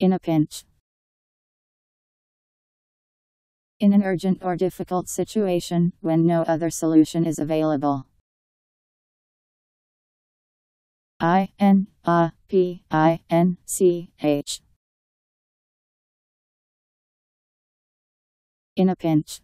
In a pinch. In an urgent or difficult situation, when no other solution is available. I N A P I N C H. In a pinch.